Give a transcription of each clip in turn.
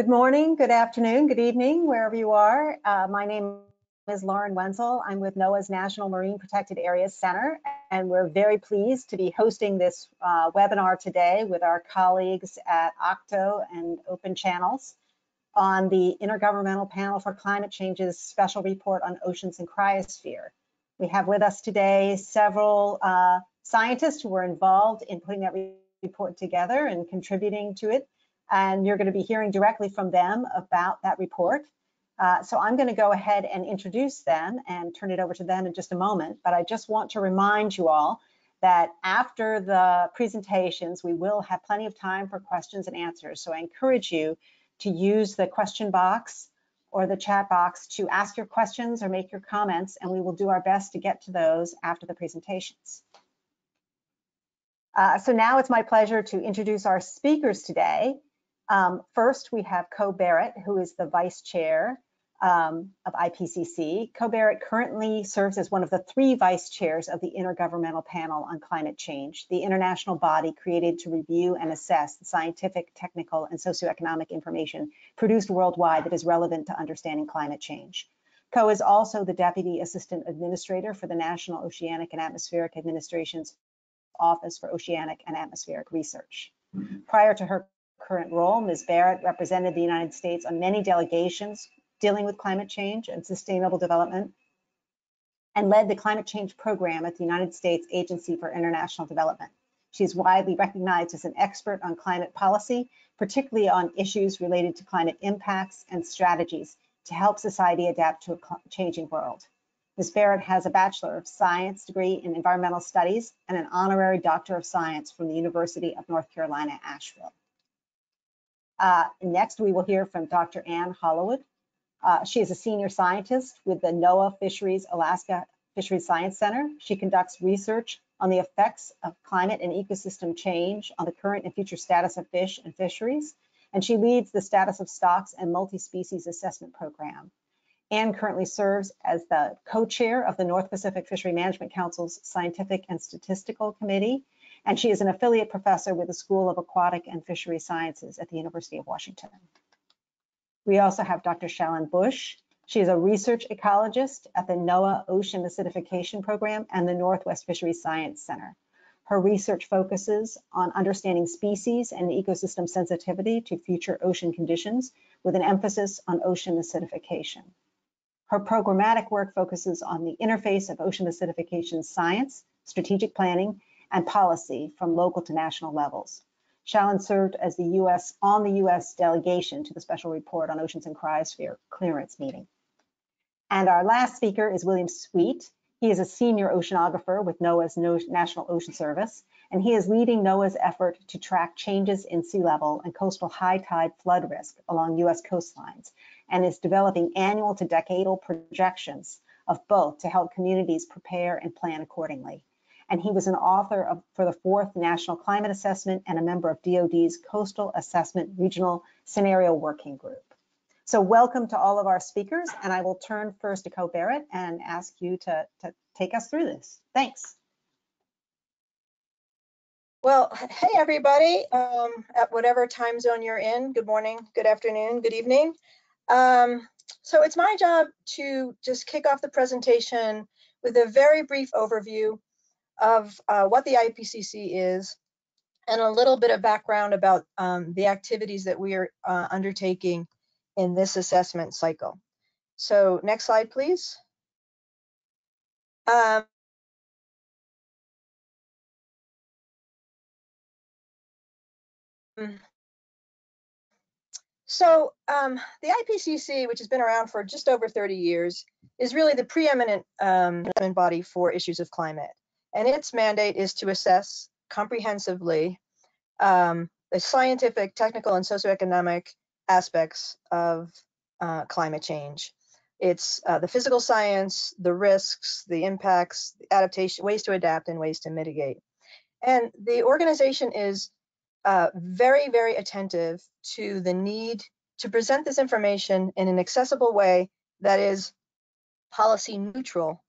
Good morning, good afternoon, good evening, wherever you are. Uh, my name is Lauren Wenzel. I'm with NOAA's National Marine Protected Areas Center, and we're very pleased to be hosting this uh, webinar today with our colleagues at OCTO and Open Channels on the Intergovernmental Panel for Climate Change's special report on oceans and cryosphere. We have with us today several uh, scientists who were involved in putting that report together and contributing to it and you're going to be hearing directly from them about that report. Uh, so I'm going to go ahead and introduce them and turn it over to them in just a moment. But I just want to remind you all that after the presentations, we will have plenty of time for questions and answers. So I encourage you to use the question box or the chat box to ask your questions or make your comments, and we will do our best to get to those after the presentations. Uh, so now it's my pleasure to introduce our speakers today. Um, first, we have Ko Barrett, who is the vice chair um, of IPCC. Ko Barrett currently serves as one of the three vice chairs of the Intergovernmental Panel on Climate Change, the international body created to review and assess the scientific, technical, and socioeconomic information produced worldwide that is relevant to understanding climate change. Ko is also the Deputy Assistant Administrator for the National Oceanic and Atmospheric Administration's Office for Oceanic and Atmospheric Research. Prior to her current role, Ms. Barrett represented the United States on many delegations dealing with climate change and sustainable development and led the climate change program at the United States Agency for International Development. She is widely recognized as an expert on climate policy, particularly on issues related to climate impacts and strategies to help society adapt to a changing world. Ms. Barrett has a Bachelor of Science degree in Environmental Studies and an Honorary Doctor of Science from the University of North Carolina, Asheville. Uh, next, we will hear from Dr. Anne Hollowed. Uh, she is a senior scientist with the NOAA Fisheries Alaska Fisheries Science Center. She conducts research on the effects of climate and ecosystem change on the current and future status of fish and fisheries, and she leads the status of stocks and multi-species assessment program. Anne currently serves as the co-chair of the North Pacific Fishery Management Council's Scientific and Statistical Committee and she is an affiliate professor with the School of Aquatic and Fishery Sciences at the University of Washington. We also have Dr. Shallin Busch. She is a research ecologist at the NOAA Ocean Acidification Program and the Northwest Fisheries Science Center. Her research focuses on understanding species and ecosystem sensitivity to future ocean conditions with an emphasis on ocean acidification. Her programmatic work focuses on the interface of ocean acidification science, strategic planning, and policy from local to national levels. Shallin served as the U.S. on the U.S. delegation to the special report on oceans and cryosphere clearance meeting. And our last speaker is William Sweet. He is a senior oceanographer with NOAA's National Ocean Service, and he is leading NOAA's effort to track changes in sea level and coastal high tide flood risk along U.S. coastlines, and is developing annual to decadal projections of both to help communities prepare and plan accordingly and he was an author of, for the fourth National Climate Assessment and a member of DOD's Coastal Assessment Regional Scenario Working Group. So welcome to all of our speakers, and I will turn first to Ko Barrett and ask you to, to take us through this. Thanks. Well, hey everybody, um, at whatever time zone you're in, good morning, good afternoon, good evening. Um, so it's my job to just kick off the presentation with a very brief overview of uh, what the IPCC is and a little bit of background about um, the activities that we are uh, undertaking in this assessment cycle. So next slide, please. Um, so um, the IPCC, which has been around for just over 30 years, is really the preeminent um, body for issues of climate and its mandate is to assess comprehensively um, the scientific, technical, and socioeconomic aspects of uh, climate change. It's uh, the physical science, the risks, the impacts, adaptation, ways to adapt, and ways to mitigate. And the organization is uh, very, very attentive to the need to present this information in an accessible way that is policy neutral,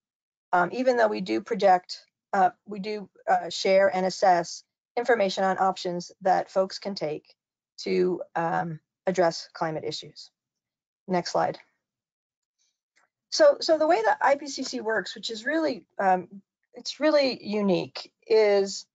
um, even though we do project uh, we do uh, share and assess information on options that folks can take to um, address climate issues. Next slide. So, so the way that IPCC works, which is really, um, it's really unique, is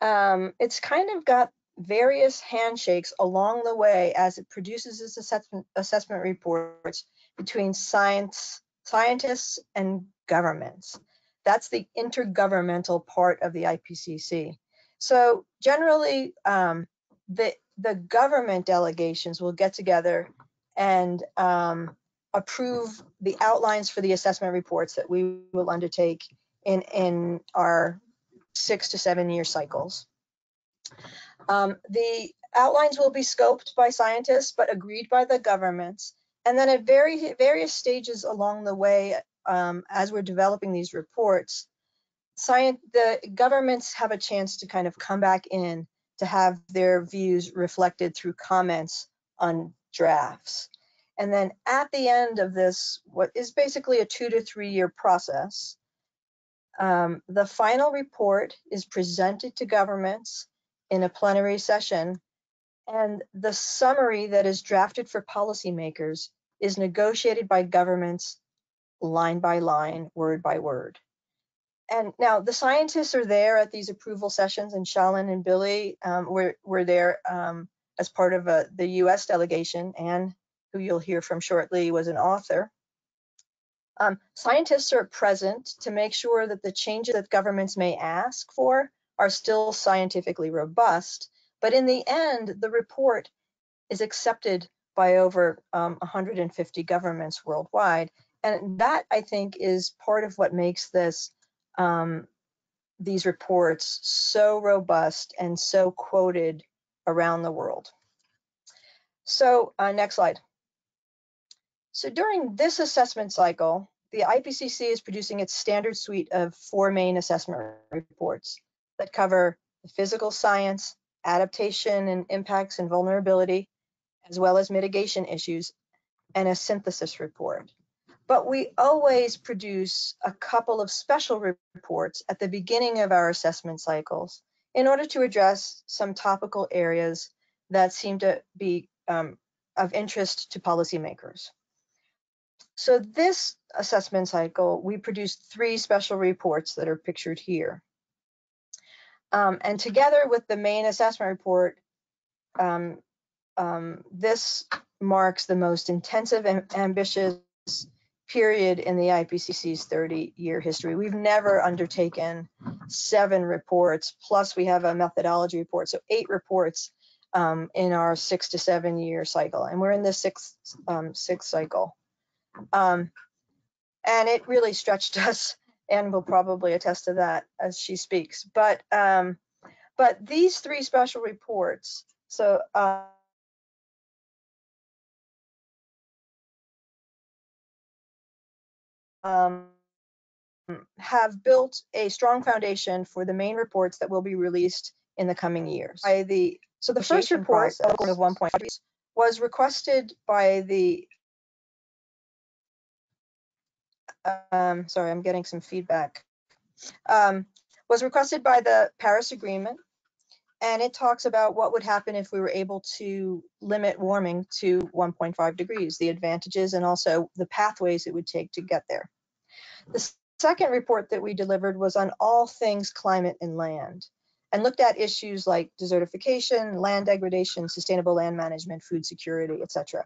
um, it's kind of got various handshakes along the way as it produces its assessment, assessment reports between science, scientists and governments. That's the intergovernmental part of the IPCC. So generally, um, the the government delegations will get together and um, approve the outlines for the assessment reports that we will undertake in in our six to seven year cycles. Um, the outlines will be scoped by scientists, but agreed by the governments. And then at very, various stages along the way, um, as we're developing these reports, science, the governments have a chance to kind of come back in to have their views reflected through comments on drafts. And then at the end of this, what is basically a two to three year process, um, the final report is presented to governments in a plenary session, and the summary that is drafted for policymakers is negotiated by governments line by line, word by word. And now the scientists are there at these approval sessions, and Shallin and Billy um, were, were there um, as part of a, uh, the US delegation, and who you'll hear from shortly was an author. Um, scientists are present to make sure that the changes that governments may ask for are still scientifically robust. But in the end, the report is accepted by over um, 150 governments worldwide. And that, I think, is part of what makes this um, these reports so robust and so quoted around the world. So uh, next slide. So during this assessment cycle, the IPCC is producing its standard suite of four main assessment reports that cover the physical science, adaptation and impacts and vulnerability, as well as mitigation issues, and a synthesis report. But we always produce a couple of special reports at the beginning of our assessment cycles in order to address some topical areas that seem to be um, of interest to policymakers. So this assessment cycle, we produced three special reports that are pictured here. Um, and together with the main assessment report, um, um, this marks the most intensive and ambitious period in the IPCC's 30-year history. We've never undertaken seven reports, plus we have a methodology report, so eight reports um, in our six to seven year cycle, and we're in the sixth, um, sixth cycle. Um, and it really stretched us and will probably attest to that as she speaks. But um, but these three special reports, so uh, um, have built a strong foundation for the main reports that will be released in the coming years. By the so the first report of 1.5 was requested by the um, sorry, I'm getting some feedback, um, was requested by the Paris Agreement. And it talks about what would happen if we were able to limit warming to 1.5 degrees, the advantages and also the pathways it would take to get there. The second report that we delivered was on all things climate and land and looked at issues like desertification, land degradation, sustainable land management, food security, etc.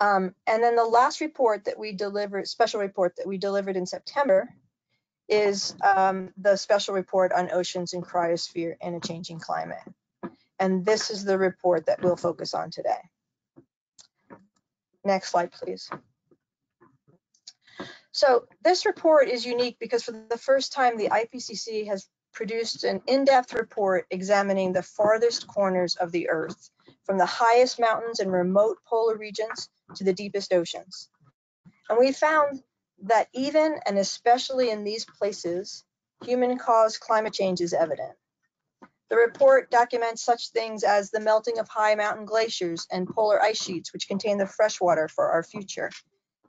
Um, and then the last report that we delivered, special report that we delivered in September is um, the special report on oceans and cryosphere and a changing climate. And this is the report that we'll focus on today. Next slide, please. So this report is unique because for the first time, the IPCC has produced an in-depth report examining the farthest corners of the Earth, from the highest mountains and remote polar regions to the deepest oceans. And we found that even and especially in these places, human caused climate change is evident. The report documents such things as the melting of high mountain glaciers and polar ice sheets, which contain the fresh water for our future.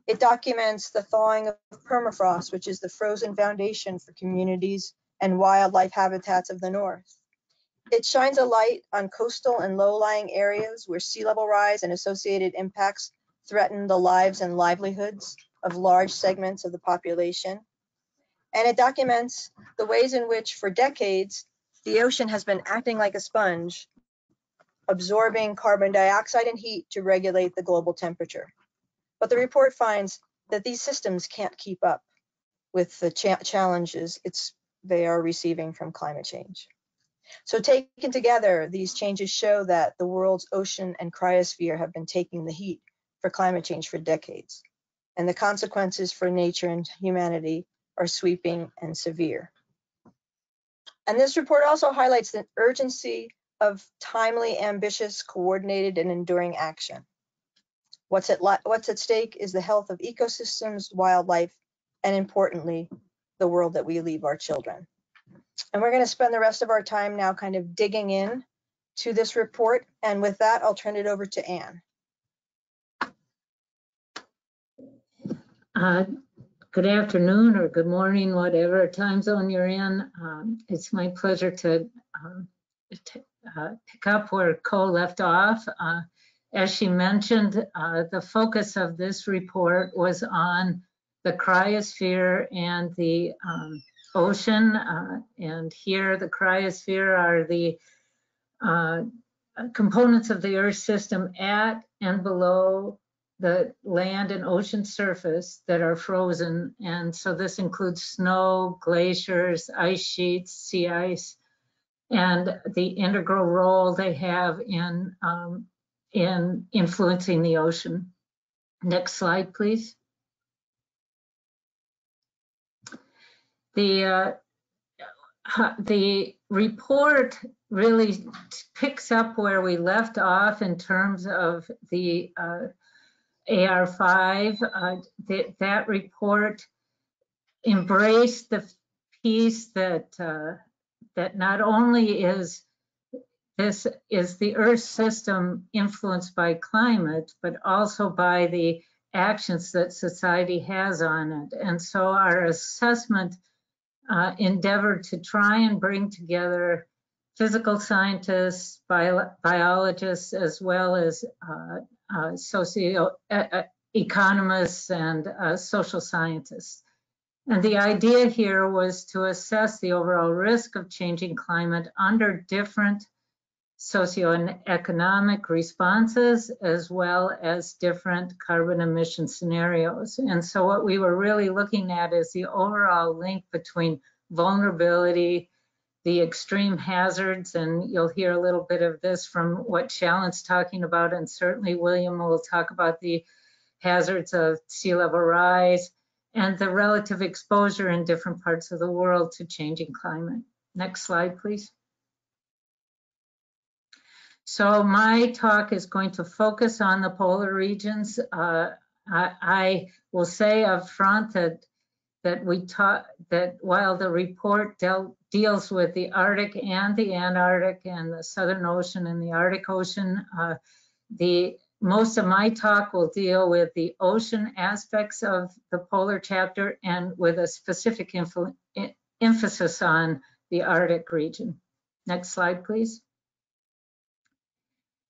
It documents the thawing of permafrost, which is the frozen foundation for communities and wildlife habitats of the North. It shines a light on coastal and low-lying areas where sea level rise and associated impacts threaten the lives and livelihoods of large segments of the population. And it documents the ways in which, for decades, the ocean has been acting like a sponge, absorbing carbon dioxide and heat to regulate the global temperature. But the report finds that these systems can't keep up with the cha challenges it's, they are receiving from climate change. So taken together, these changes show that the world's ocean and cryosphere have been taking the heat for climate change for decades, and the consequences for nature and humanity are sweeping and severe. And this report also highlights the urgency of timely, ambitious, coordinated, and enduring action. What's at, what's at stake is the health of ecosystems, wildlife, and importantly, the world that we leave our children. And we're going to spend the rest of our time now kind of digging in to this report. And with that, I'll turn it over to Anne. Uh, good afternoon or good morning, whatever time zone you're in. Um, it's my pleasure to um, uh, pick up where Cole left off. Uh, as she mentioned, uh, the focus of this report was on the cryosphere and the um, ocean. Uh, and here the cryosphere are the uh, components of the Earth system at and below the land and ocean surface that are frozen. And so this includes snow, glaciers, ice sheets, sea ice, and the integral role they have in, um, in influencing the ocean. Next slide, please. The, uh, the report really picks up where we left off in terms of the uh, AR5, uh, th that report embraced the piece that uh, that not only is this is the Earth system influenced by climate, but also by the actions that society has on it. And so our assessment uh, endeavored to try and bring together physical scientists, bio biologists, as well as uh, uh, socio uh, uh, economists and uh, social scientists. And the idea here was to assess the overall risk of changing climate under different socioeconomic responses as well as different carbon emission scenarios. And so what we were really looking at is the overall link between vulnerability, the extreme hazards, and you'll hear a little bit of this from what Shallin's talking about, and certainly William will talk about the hazards of sea level rise and the relative exposure in different parts of the world to changing climate. Next slide, please. So my talk is going to focus on the polar regions. Uh, I, I, will say up front that that we taught that while the report dealt deals with the Arctic and the Antarctic and the Southern Ocean and the Arctic Ocean. Uh, the most of my talk will deal with the ocean aspects of the polar chapter and with a specific emphasis on the Arctic region. Next slide, please.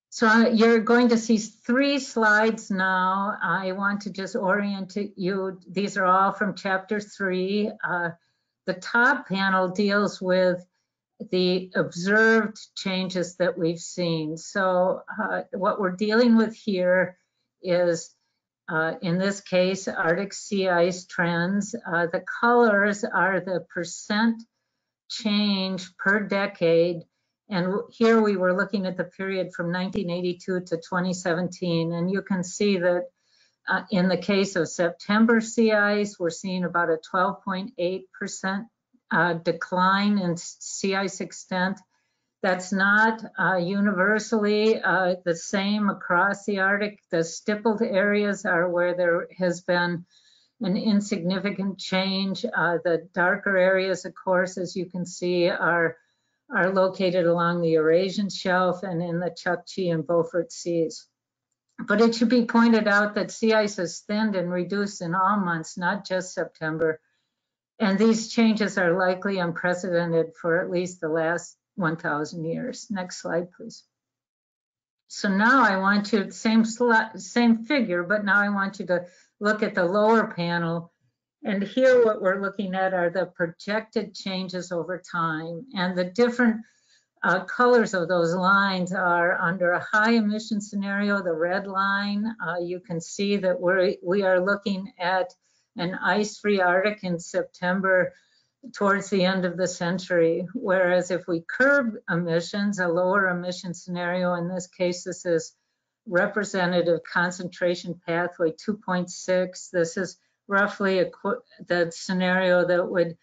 So uh, you're going to see three slides now. I want to just orient you. These are all from chapter three. Uh, the top panel deals with the observed changes that we've seen. So uh, what we're dealing with here is, uh, in this case, Arctic sea ice trends. Uh, the colors are the percent change per decade. And here we were looking at the period from 1982 to 2017. And you can see that uh, in the case of September sea ice, we're seeing about a 12.8% uh, decline in sea ice extent. That's not uh, universally uh, the same across the Arctic. The stippled areas are where there has been an insignificant change. Uh, the darker areas, of course, as you can see, are are located along the Eurasian shelf and in the Chukchi and Beaufort seas. But it should be pointed out that sea ice has thinned and reduced in all months, not just September. And these changes are likely unprecedented for at least the last 1,000 years. Next slide, please. So now I want you, same same figure, but now I want you to look at the lower panel. And here what we're looking at are the projected changes over time. And the different uh, colors of those lines are under a high emission scenario, the red line, uh, you can see that we're, we are looking at an ice-free Arctic in September towards the end of the century. Whereas if we curb emissions, a lower emission scenario, in this case, this is representative concentration pathway 2.6. This is roughly a, the scenario that would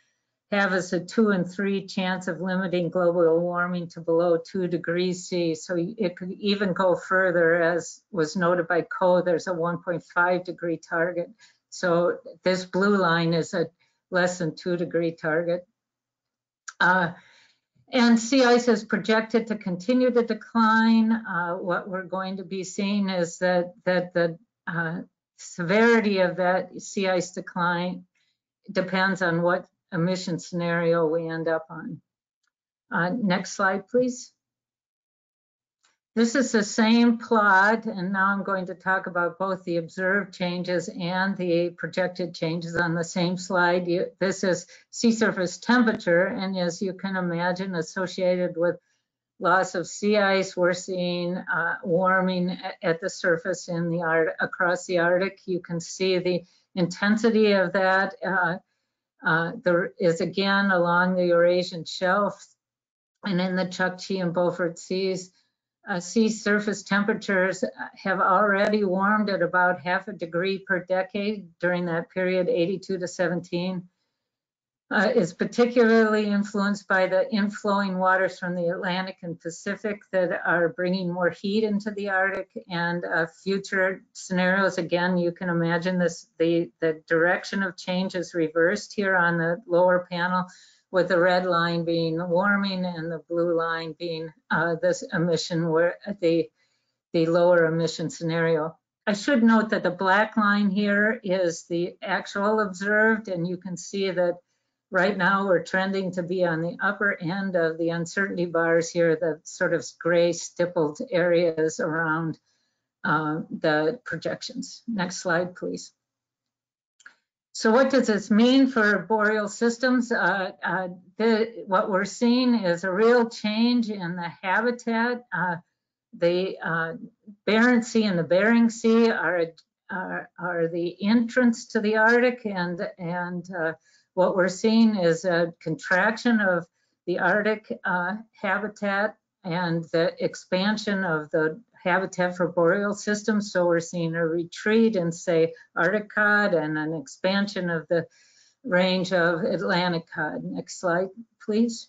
have us a two and three chance of limiting global warming to below two degrees C. So it could even go further, as was noted by Ko, there's a 1.5 degree target. So this blue line is a less than two degree target. Uh, and sea ice is projected to continue to decline. Uh, what we're going to be seeing is that, that the uh, severity of that sea ice decline depends on what emission scenario we end up on. Uh, next slide, please. This is the same plot, and now I'm going to talk about both the observed changes and the projected changes on the same slide. This is sea surface temperature, and as you can imagine, associated with loss of sea ice, we're seeing uh, warming at the surface in the Art across the Arctic. You can see the intensity of that. Uh, uh, there is again along the Eurasian shelf and in the Chukchi and Beaufort Seas uh, sea surface temperatures have already warmed at about half a degree per decade during that period, 82 to 17. Uh, is particularly influenced by the inflowing waters from the Atlantic and Pacific that are bringing more heat into the Arctic and uh, future scenarios. Again, you can imagine this, the, the direction of change is reversed here on the lower panel with the red line being the warming and the blue line being uh, this emission where the, the lower emission scenario. I should note that the black line here is the actual observed, and you can see that right now we're trending to be on the upper end of the uncertainty bars here, the sort of gray stippled areas around uh, the projections. Next slide, please. So what does this mean for boreal systems? Uh, uh, the, what we're seeing is a real change in the habitat. Uh, the uh, Barents Sea and the Bering Sea are, are, are, the entrance to the Arctic and, and uh, what we're seeing is a contraction of the Arctic uh, habitat and the expansion of the habitat for boreal systems. So we're seeing a retreat in, say, Arctic cod and an expansion of the range of Atlantic cod. Next slide, please.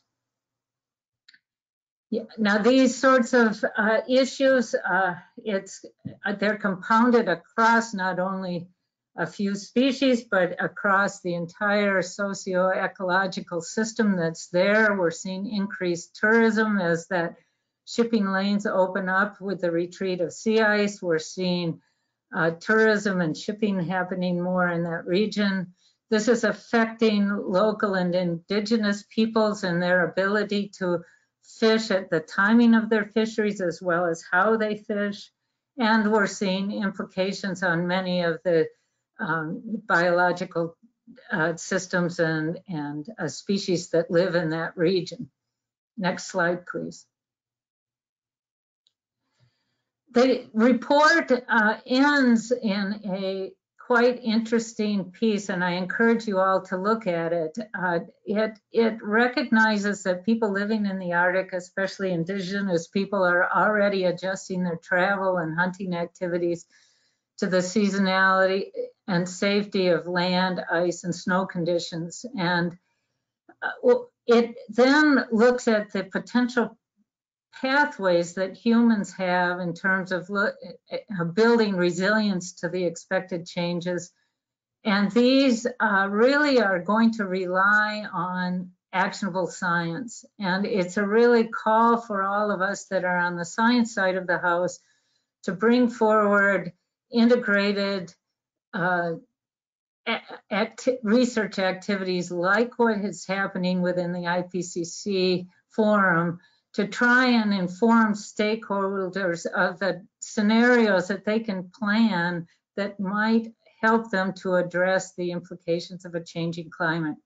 Yeah, now these sorts of uh, issues, uh, it's they're compounded across not only a few species, but across the entire socio-ecological system that's there. We're seeing increased tourism as that shipping lanes open up with the retreat of sea ice. We're seeing uh, tourism and shipping happening more in that region. This is affecting local and indigenous peoples and their ability to fish at the timing of their fisheries as well as how they fish. And we're seeing implications on many of the um, biological uh, systems and, and uh, species that live in that region. Next slide, please. The report uh, ends in a quite interesting piece, and I encourage you all to look at it. Uh, it, it recognizes that people living in the Arctic, especially indigenous people, are already adjusting their travel and hunting activities to the seasonality and safety of land, ice, and snow conditions. And uh, it then looks at the potential pathways that humans have in terms of uh, building resilience to the expected changes. And these uh, really are going to rely on actionable science. And it's a really call for all of us that are on the science side of the house to bring forward integrated uh, acti research activities like what is happening within the IPCC forum to try and inform stakeholders of the scenarios that they can plan that might help them to address the implications of a changing climate.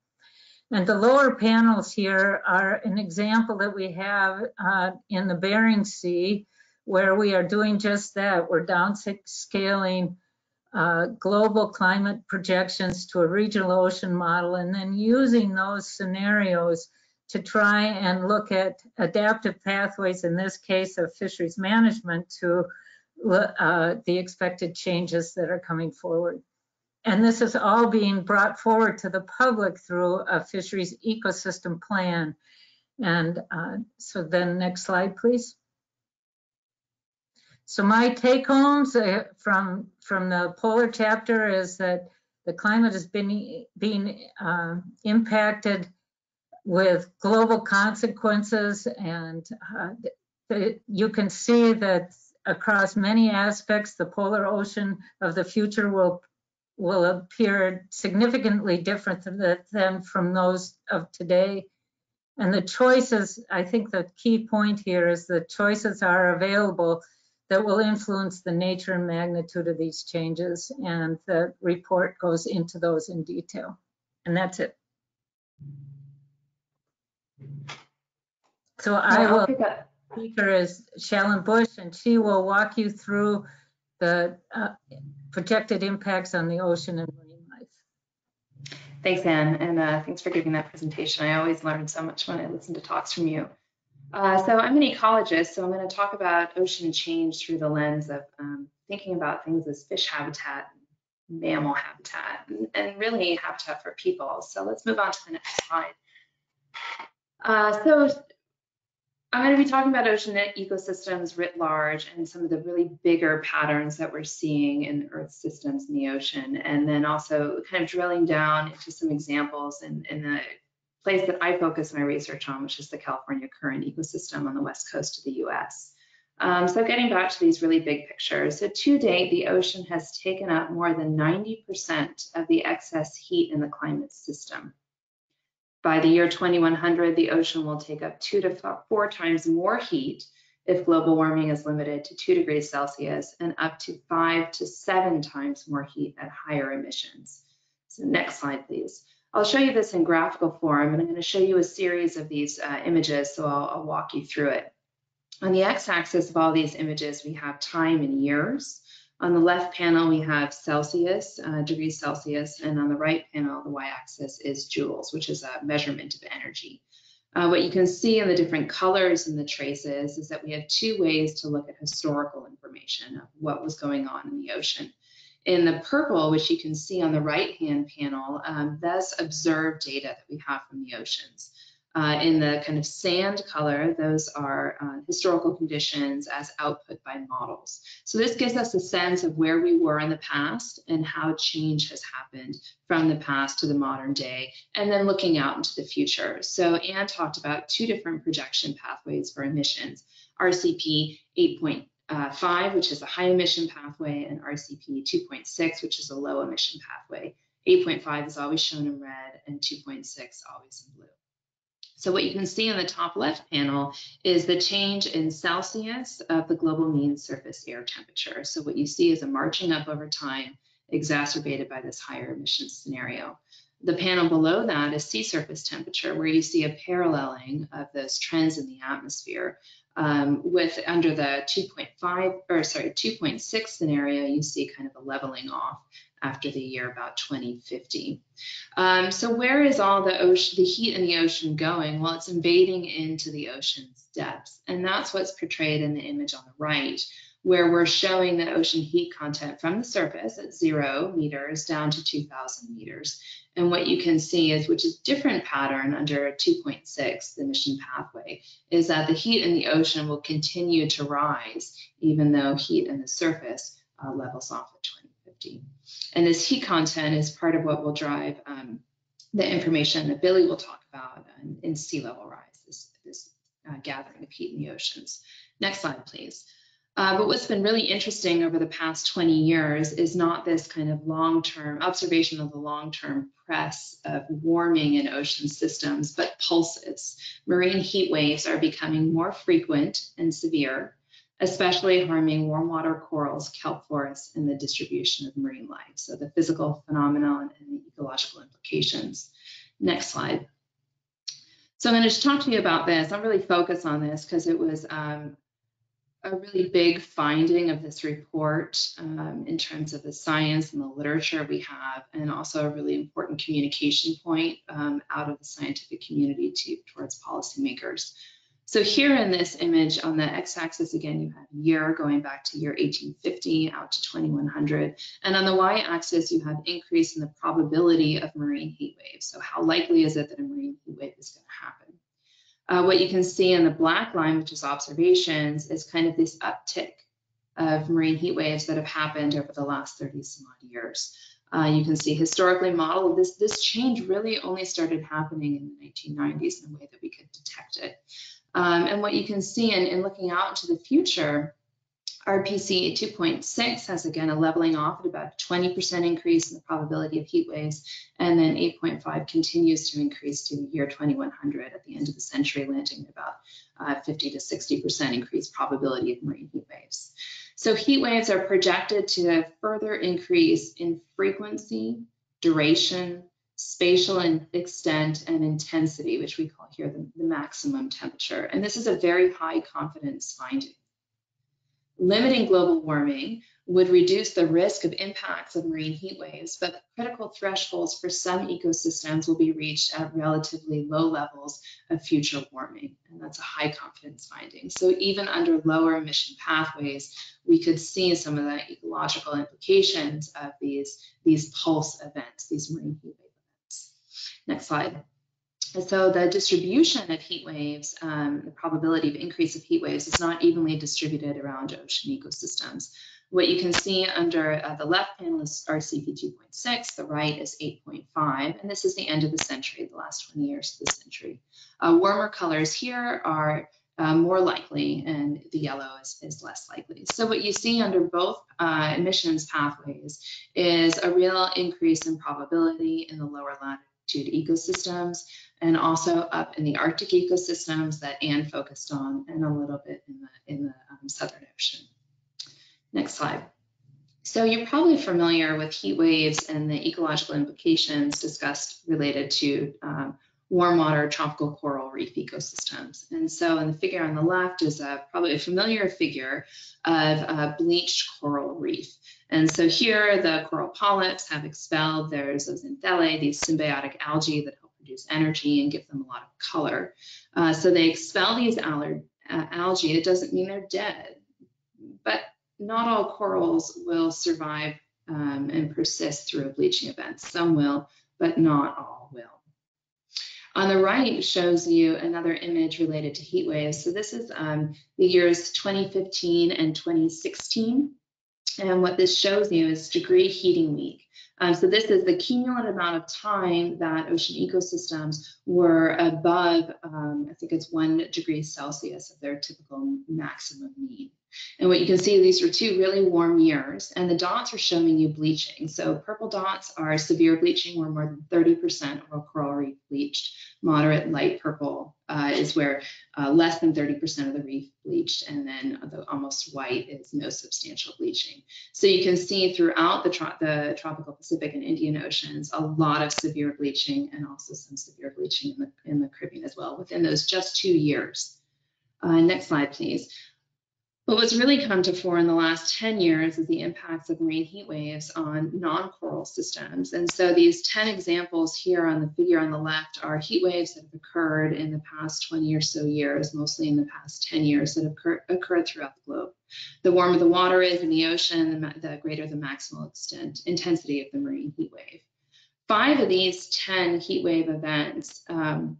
And the lower panels here are an example that we have uh, in the Bering Sea, where we are doing just that. We're downscaling uh, global climate projections to a regional ocean model and then using those scenarios to try and look at adaptive pathways, in this case of fisheries management, to uh, the expected changes that are coming forward. And this is all being brought forward to the public through a fisheries ecosystem plan. And uh, so then next slide, please. So my take homes from, from the polar chapter is that the climate has been being uh, impacted with global consequences and uh, you can see that across many aspects the polar ocean of the future will will appear significantly different than, than from those of today. And the choices i think the key point here is the choices are available that will influence the nature and magnitude of these changes and the report goes into those in detail and that's it So I will, speaker is Shallin Busch, and she will walk you through the uh, projected impacts on the ocean and marine life. Thanks, Anne, and uh, thanks for giving that presentation. I always learn so much when I listen to talks from you. Uh, so I'm an ecologist, so I'm going to talk about ocean change through the lens of um, thinking about things as fish habitat, mammal habitat, and, and really habitat for people. So let's move on to the next slide. Uh, so I'm going to be talking about ocean ecosystems writ large and some of the really bigger patterns that we're seeing in Earth systems in the ocean, and then also kind of drilling down into some examples in, in the place that I focus my research on, which is the California current ecosystem on the west coast of the US. Um, so getting back to these really big pictures. So to date, the ocean has taken up more than 90% of the excess heat in the climate system. By the year 2100, the ocean will take up two to four times more heat if global warming is limited to two degrees Celsius and up to five to seven times more heat at higher emissions. So next slide, please. I'll show you this in graphical form, and I'm going to show you a series of these uh, images, so I'll, I'll walk you through it. On the x-axis of all these images, we have time in years. On the left panel, we have Celsius, uh, degrees Celsius, and on the right panel, the y-axis is joules, which is a measurement of energy. Uh, what you can see in the different colors in the traces is that we have two ways to look at historical information of what was going on in the ocean. In the purple, which you can see on the right-hand panel, um, that's observed data that we have from the oceans. Uh, in the kind of sand color, those are uh, historical conditions as output by models. So this gives us a sense of where we were in the past and how change has happened from the past to the modern day, and then looking out into the future. So Anne talked about two different projection pathways for emissions, RCP Uh, 8.5, which is a high emission pathway, and RCP 2.6, which is a low emission pathway. 8.5 is always shown in red and 2.6 always in blue. So what you can see in the top left panel is the change in Celsius of the global mean surface air temperature. So what you see is a marching up over time exacerbated by this higher emissions scenario. The panel below that is sea surface temperature, where you see a paralleling of those trends in the atmosphere. Um, with under the 2.5 or sorry 2.6 scenario, you see kind of a leveling off after the year about 2050. Um, so where is all the ocean, the heat in the ocean going? Well, it's invading into the ocean's depths, and that's what's portrayed in the image on the right, where we're showing the ocean heat content from the surface at zero meters down to 2,000 meters. And what you can see is, which is different pattern under 2.6, the emission pathway, is that the heat in the ocean will continue to rise, even though heat in the surface uh, levels off at 2050. And this heat content is part of what will drive um, the information that Billy will talk about in, in sea level rise, this, this uh, gathering of heat in the oceans. Next slide, please. Uh, but what's been really interesting over the past 20 years is not this kind of long-term observation of the long-term press of warming in ocean systems, but pulses. Marine heat waves are becoming more frequent and severe, especially harming warm water corals, kelp forests, and the distribution of marine life. So the physical phenomenon and the ecological implications. Next slide. So I'm going to talk to you about this. I'll really focus on this because it was um, a really big finding of this report um, in terms of the science and the literature we have, and also a really important communication point um, out of the scientific community to, towards policymakers. So here in this image on the x-axis, again, you have year going back to year 1850 out to 2100. And on the y-axis, you have increase in the probability of marine heat waves. So how likely is it that a marine heat wave is going to happen? Uh, what you can see in the black line, which is observations, is kind of this uptick of marine heat waves that have happened over the last 30 some odd years. Uh, you can see historically modeled, this, this change really only started happening in the 1990s in a way that we could detect it. Um, and what you can see in, in looking out into the future, RPC 2.6 has again a leveling off at about 20% increase in the probability of heat waves, and then 8.5 continues to increase to the year 2100 at the end of the century, landing at about uh, 50 to 60% increased probability of marine heat waves. So heat waves are projected to further increase in frequency, duration, spatial extent, and intensity, which we call here the, the maximum temperature. And this is a very high confidence finding limiting global warming would reduce the risk of impacts of marine heat waves, but critical thresholds for some ecosystems will be reached at relatively low levels of future warming, and that's a high confidence finding. So even under lower emission pathways, we could see some of the ecological implications of these, these pulse events, these marine heat wave events. Next slide. So the distribution of heat waves, um, the probability of increase of heat waves is not evenly distributed around ocean ecosystems. What you can see under uh, the left panel is RCP 2.6, the right is 8.5, and this is the end of the century, the last 20 years of the century. Uh, warmer colors here are uh, more likely, and the yellow is, is, less likely. So what you see under both uh, emissions pathways is a real increase in probability in the lower latitude ecosystems, and also up in the Arctic ecosystems that Anne focused on, and a little bit in the, in the um, Southern Ocean. Next slide. So you're probably familiar with heat waves and the ecological implications discussed related to um, warm water tropical coral reef ecosystems. And so in the figure on the left is a, probably a familiar figure of a bleached coral reef. And so here the coral polyps have expelled their zooxanthellae, these symbiotic algae that help produce energy and give them a lot of color. Uh, so they expel these uh, algae. It doesn't mean they're dead, but not all corals will survive um, and persist through a bleaching event. Some will, but not all will. On the right shows you another image related to heat waves. So this is um, the years 2015 and 2016. And what this shows you is degree heating week. Um, so this is the cumulative amount of time that ocean ecosystems were above, um, I think it's one degree Celsius of their typical maximum mean. And what you can see, these are two really warm years, and the dots are showing you bleaching. So purple dots are severe bleaching, where more than 30% of a coral reef bleached. Moderate light purple uh, is where uh, less than 30% of the reef bleached, and then the almost white is no substantial bleaching. So you can see throughout the, tro the tropical Pacific and Indian Oceans, a lot of severe bleaching and also some severe bleaching in the, in the Caribbean as well within those just two years. Uh, next slide, please. But what's really come to fore in the last 10 years is the impacts of marine heat waves on non-coral systems. And so these 10 examples here on the figure on the left are heat waves that have occurred in the past 20 or so years, mostly in the past 10 years that have occur occurred throughout the globe. The warmer the water is in the ocean, the, the greater the maximal extent intensity of the marine heat wave. Five of these 10 heat wave events um,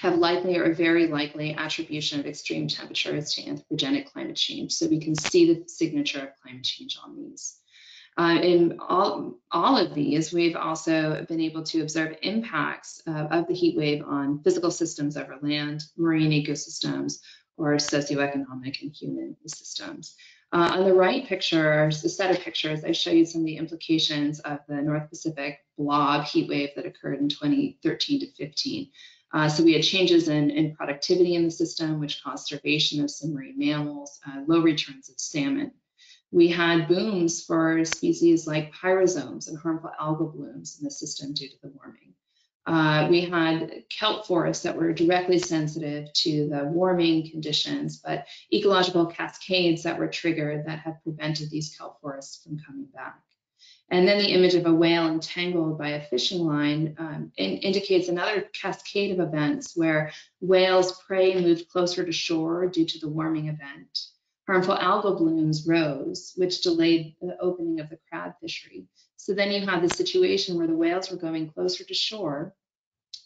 have likely or very likely attribution of extreme temperatures to anthropogenic climate change. So we can see the signature of climate change on these. Uh, in all, all of these, we've also been able to observe impacts uh, of the heat wave on physical systems over land, marine ecosystems, or socioeconomic and human systems. Uh, on the right picture, a set of pictures, I show you some of the implications of the North Pacific blob heat wave that occurred in 2013 to 15. Uh, so we had changes in, in, productivity in the system, which caused starvation of some marine mammals, uh, low returns of salmon. We had booms for species like pyrosomes and harmful algal blooms in the system due to the warming. Uh, we had kelp forests that were directly sensitive to the warming conditions, but ecological cascades that were triggered that have prevented these kelp forests from coming back. And then the image of a whale entangled by a fishing line um, in, indicates another cascade of events where whales' prey moved closer to shore due to the warming event. Harmful algal blooms rose, which delayed the opening of the crab fishery. So then you have the situation where the whales were going closer to shore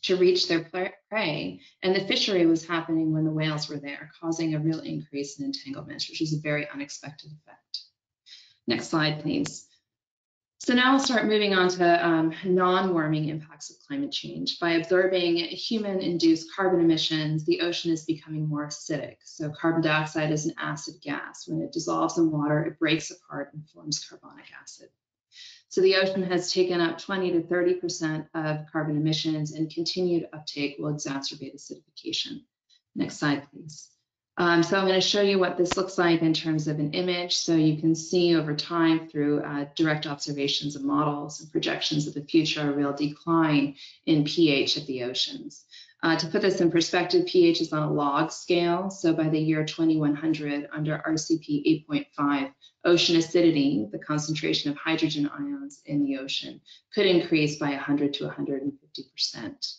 to reach their prey, and the fishery was happening when the whales were there, causing a real increase in entanglement, which is a very unexpected effect. Next slide, please. So now I'll start moving on to um, non-warming impacts of climate change. By absorbing human-induced carbon emissions, the ocean is becoming more acidic. So carbon dioxide is an acid gas. When it dissolves in water, it breaks apart and forms carbonic acid. So the ocean has taken up 20 to 30% of carbon emissions and continued uptake will exacerbate acidification. Next slide, please. Um, so I'm going to show you what this looks like in terms of an image. So you can see over time through uh, direct observations of models and projections of the future a real decline in pH of the oceans. Uh, to put this in perspective, pH is on a log scale. So by the year 2100, under RCP 8.5, ocean acidity, the concentration of hydrogen ions in the ocean, could increase by 100 to 150%.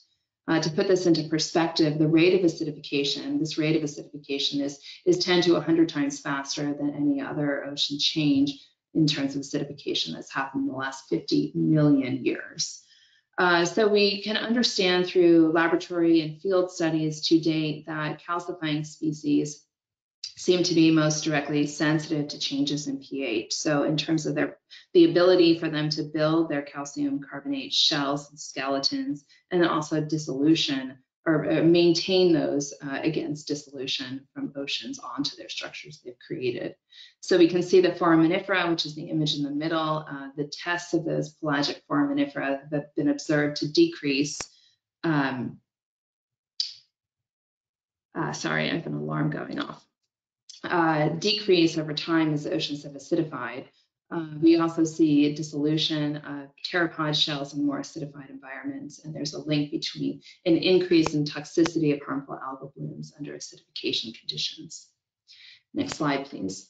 Uh, to put this into perspective, the rate of acidification, this rate of acidification is, is 10 to 100 times faster than any other ocean change in terms of acidification that's happened in the last 50 million years. Uh, so we can understand through laboratory and field studies to date that calcifying species seem to be most directly sensitive to changes in pH. So in terms of their the ability for them to build their calcium carbonate shells and skeletons, and then also dissolution or uh, maintain those uh, against dissolution from oceans onto their structures they've created. So we can see the foraminifera, which is the image in the middle, uh, the tests of those pelagic foraminifera that have been observed to decrease. Um, uh, sorry, I have an alarm going off. Uh, decrease over time as the oceans have acidified. Uh, we also see dissolution of pteropod shells in more acidified environments, and there's a link between an increase in toxicity of harmful algal blooms under acidification conditions. Next slide, please.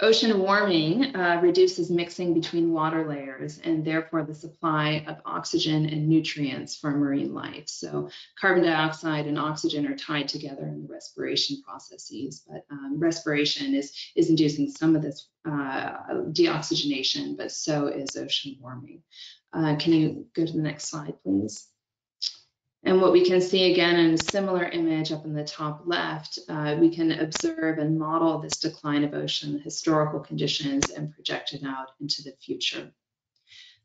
Ocean warming uh, reduces mixing between water layers and therefore the supply of oxygen and nutrients for marine life. So carbon dioxide and oxygen are tied together in the respiration processes, but um, respiration is, is inducing some of this uh, deoxygenation, but so is ocean warming. Uh, can you go to the next slide, please? And what we can see again in a similar image up in the top left, uh, we can observe and model this decline of ocean historical conditions and project it out into the future.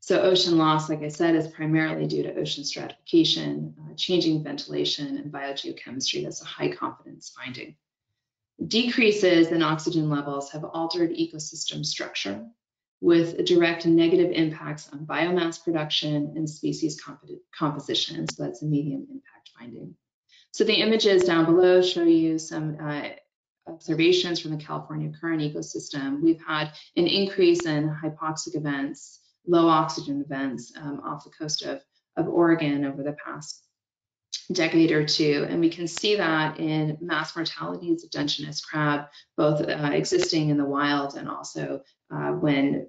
So ocean loss, like I said, is primarily due to ocean stratification, uh, changing ventilation, and biogeochemistry. That's a high confidence finding. Decreases in oxygen levels have altered ecosystem structure, with direct negative impacts on biomass production and species comp composition. So that's a medium impact finding. So the images down below show you some uh, observations from the California current ecosystem. We've had an increase in hypoxic events, low oxygen events um, off the coast of, of Oregon over the past decade or two. And we can see that in mass mortalities of Dungeness crab, both uh, existing in the wild and also uh, when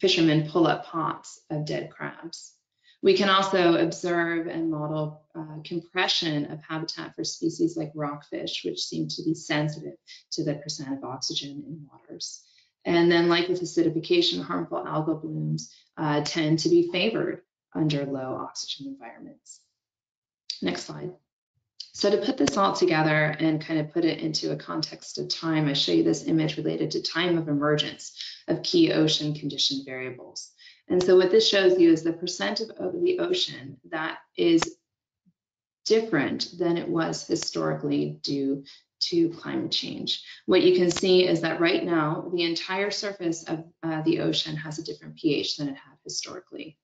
fishermen pull up pots of dead crabs. We can also observe and model uh, compression of habitat for species like rockfish, which seem to be sensitive to the percent of oxygen in waters. And then like with acidification, harmful algal blooms uh, tend to be favored under low oxygen environments. Next slide. So to put this all together and kind of put it into a context of time, I show you this image related to time of emergence of key ocean condition variables. And so what this shows you is the percent of, the ocean that is different than it was historically due to climate change. What you can see is that right now, the entire surface of uh, the ocean has a different pH than it had historically.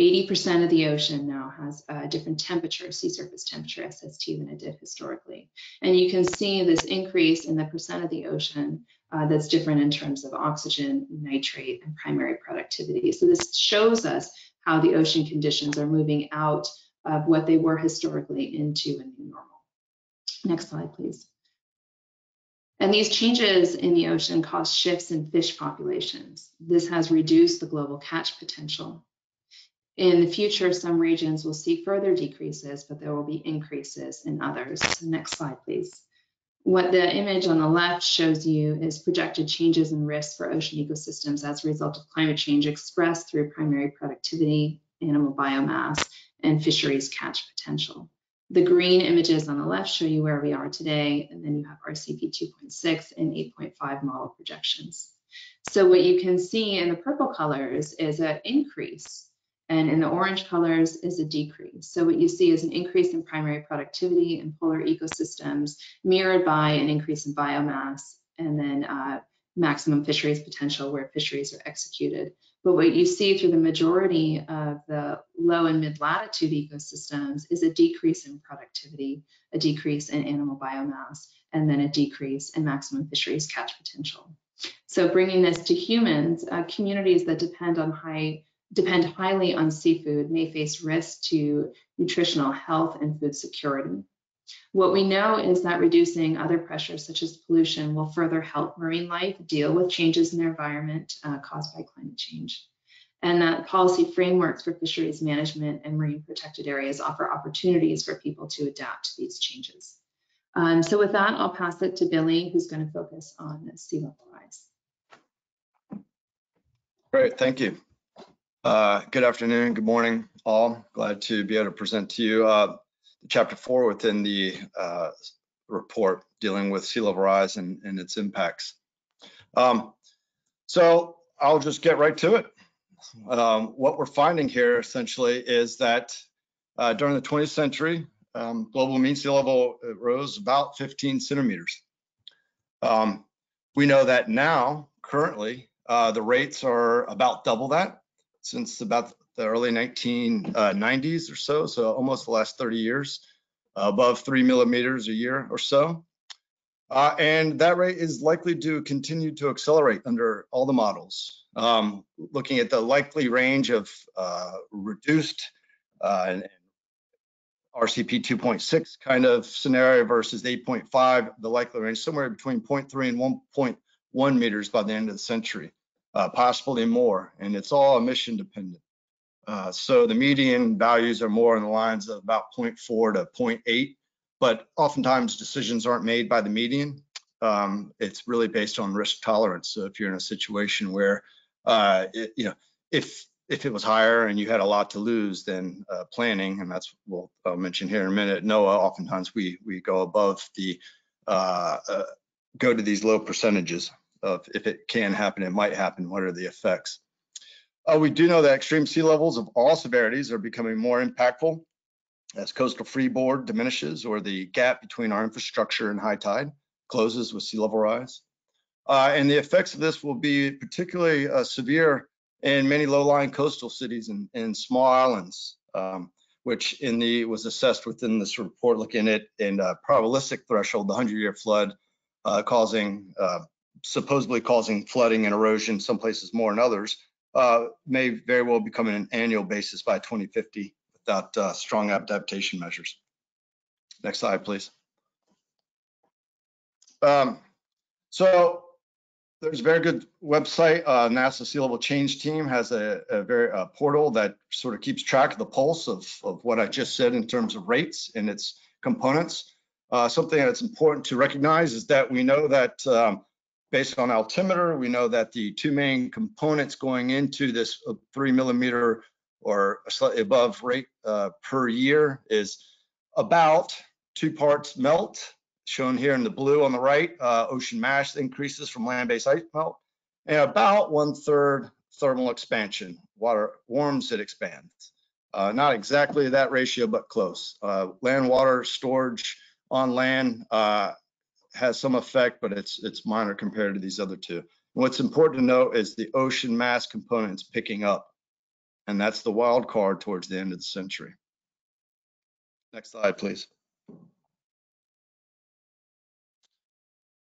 80% of the ocean now has a different temperature, sea surface temperature, SST, than it did historically. And you can see this increase in the percent of the ocean uh, that's different in terms of oxygen, nitrate, and primary productivity. So this shows us how the ocean conditions are moving out of what they were historically into a new normal. Next slide, please. And these changes in the ocean cause shifts in fish populations. This has reduced the global catch potential. In the future, some regions will see further decreases, but there will be increases in others. Next slide, please. What the image on the left shows you is projected changes in risks for ocean ecosystems as a result of climate change expressed through primary productivity, animal biomass, and fisheries catch potential. The green images on the left show you where we are today, and then you have RCP 2.6 and 8.5 model projections. So what you can see in the purple colors is an increase and in the orange colors is a decrease. So what you see is an increase in primary productivity in polar ecosystems mirrored by an increase in biomass and then uh, maximum fisheries potential where fisheries are executed. But what you see through the majority of the low and mid latitude ecosystems is a decrease in productivity, a decrease in animal biomass, and then a decrease in maximum fisheries catch potential. So bringing this to humans, uh, communities that depend on high depend highly on seafood may face risks to nutritional health and food security. What we know is that reducing other pressures such as pollution will further help marine life deal with changes in their environment uh, caused by climate change. And that policy frameworks for fisheries management and marine protected areas offer opportunities for people to adapt to these changes. Um, so with that, I'll pass it to Billy, who's going to focus on sea level rise. Great, thank you. Uh, good afternoon, good morning, all. Glad to be able to present to you uh, chapter four within the uh, report dealing with sea level rise and, and its impacts. Um, so I'll just get right to it. Um, what we're finding here essentially is that uh, during the 20th century, um, global mean sea level rose about 15 centimeters. Um, we know that now, currently, uh, the rates are about double that since about the early 1990s or so, so almost the last 30 years, above three millimeters a year or so. Uh, and that rate is likely to continue to accelerate under all the models. Um, looking at the likely range of uh, reduced uh, and RCP 2.6 kind of scenario versus 8.5, the likely range somewhere between 0.3 and 1.1 meters by the end of the century uh, possibly more, and it's all emission dependent. Uh, so the median values are more in the lines of about 0.4 to 0.8, but oftentimes decisions aren't made by the median. Um, it's really based on risk tolerance. So if you're in a situation where, uh, it, you know, if if it was higher and you had a lot to lose, then uh, planning, and that's what I'll mention here in a minute. NOAA, oftentimes we we go above the uh, uh, go to these low percentages of if it can happen, it might happen, what are the effects. Uh, we do know that extreme sea levels of all severities are becoming more impactful as coastal freeboard diminishes or the gap between our infrastructure and high tide closes with sea level rise. Uh, and the effects of this will be particularly uh, severe in many low-lying coastal cities and, and small islands, um, which in the was assessed within this report looking at in uh, probabilistic threshold, the 100-year flood uh, causing uh, supposedly causing flooding and erosion some places more than others, uh, may very well become an annual basis by 2050 without uh, strong adaptation measures. Next slide, please. Um, so there's a very good website. Uh, NASA Sea Level Change Team has a, a very uh, portal that sort of keeps track of the pulse of, of what I just said in terms of rates and its components. Uh, something that's important to recognize is that we know that um, based on altimeter, we know that the two main components going into this three millimeter or slightly above rate uh, per year is about two parts melt, shown here in the blue on the right, uh, ocean mass increases from land-based ice melt, and about one third thermal expansion. Water warms, it expands. Uh, not exactly that ratio, but close. Uh, land water storage on land uh, has some effect, but it's it's minor compared to these other two. What's important to note is the ocean mass components picking up, and that's the wild card towards the end of the century. Next slide, please.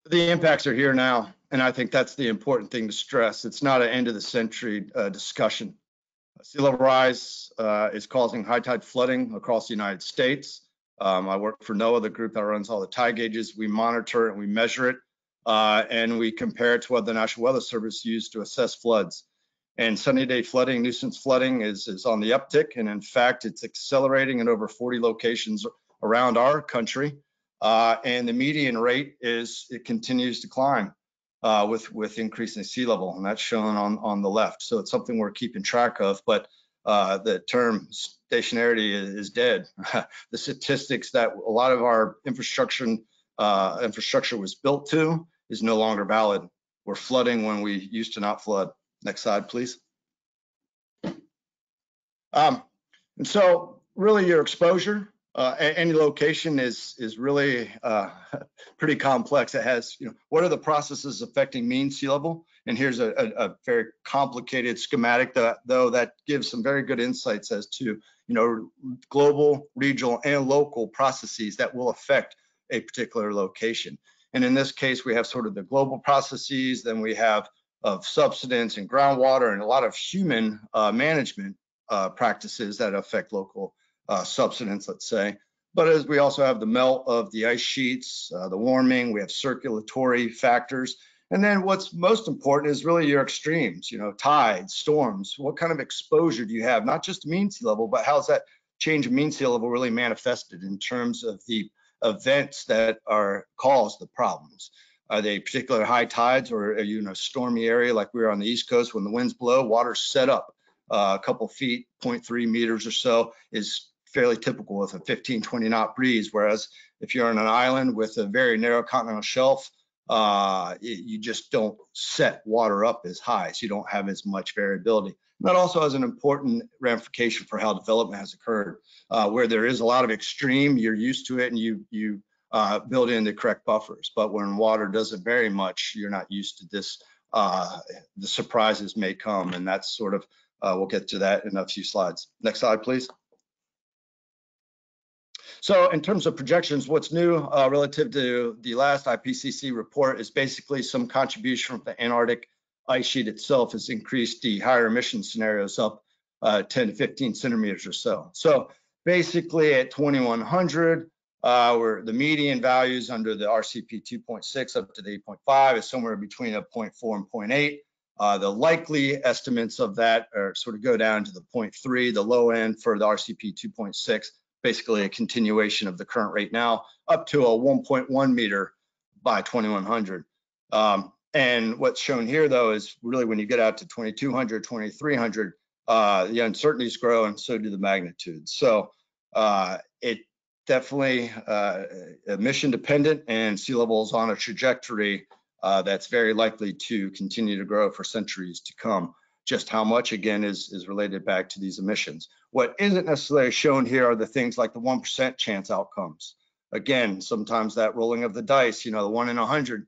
The impacts are here now, and I think that's the important thing to stress. It's not an end of the century uh, discussion. Sea level rise uh, is causing high tide flooding across the United States. Um, I work for NOAA, the group that runs all the tide gauges. We monitor and we measure it, uh, and we compare it to what the National Weather Service used to assess floods. And sunny day flooding, nuisance flooding is, is on the uptick. And in fact, it's accelerating in over 40 locations around our country. Uh, and the median rate is, it continues to climb uh, with, with increasing sea level. And that's shown on, on the left. So it's something we're keeping track of. But uh, the term stationarity is, is dead. the statistics that a lot of our infrastructure, uh, infrastructure was built to is no longer valid. We're flooding when we used to not flood. Next slide, please. Um, and so really your exposure, uh, any location is is really uh, pretty complex. It has, you know, what are the processes affecting mean sea level? And here's a, a, a very complicated schematic that, though that gives some very good insights as to, you know, global, regional, and local processes that will affect a particular location. And in this case, we have sort of the global processes, then we have of subsidence and groundwater and a lot of human uh, management uh, practices that affect local uh, subsidence, let's say. But as we also have the melt of the ice sheets, uh, the warming, we have circulatory factors. And then what's most important is really your extremes, you know, tides, storms, what kind of exposure do you have? Not just mean sea level, but how's that change of mean sea level really manifested in terms of the events that are cause the problems? Are they particular high tides or are you in a stormy area like we are on the East Coast when the winds blow, water's set up uh, a couple feet, 0.3 meters or so is fairly typical with a 15, 20 knot breeze. Whereas if you're on an island with a very narrow continental shelf, uh, you just don't set water up as high, so you don't have as much variability. And that also has an important ramification for how development has occurred. Uh, where there is a lot of extreme, you're used to it and you you uh, build in the correct buffers. But when water doesn't vary much, you're not used to this. Uh, the surprises may come, and that's sort of uh, we'll get to that in a few slides. Next slide, please. So in terms of projections, what's new uh, relative to the last IPCC report is basically some contribution from the Antarctic ice sheet itself has increased the higher emission scenarios up uh, 10 to 15 centimeters or so. So basically at 2100, uh, where the median values under the RCP 2.6 up to the 8.5 is somewhere between a 0.4 and 0.8. Uh, the likely estimates of that are sort of go down to the 0.3, the low end for the RCP 2.6 basically a continuation of the current rate now, up to a 1.1 meter by 2100. Um, and what's shown here, though, is really when you get out to 2200, 2300, uh, the uncertainties grow and so do the magnitudes. So uh, it definitely uh, emission dependent and sea levels on a trajectory uh, that's very likely to continue to grow for centuries to come. Just how much, again, is, is related back to these emissions. What isn't necessarily shown here are the things like the 1% chance outcomes. Again, sometimes that rolling of the dice, you know, the one in a 100,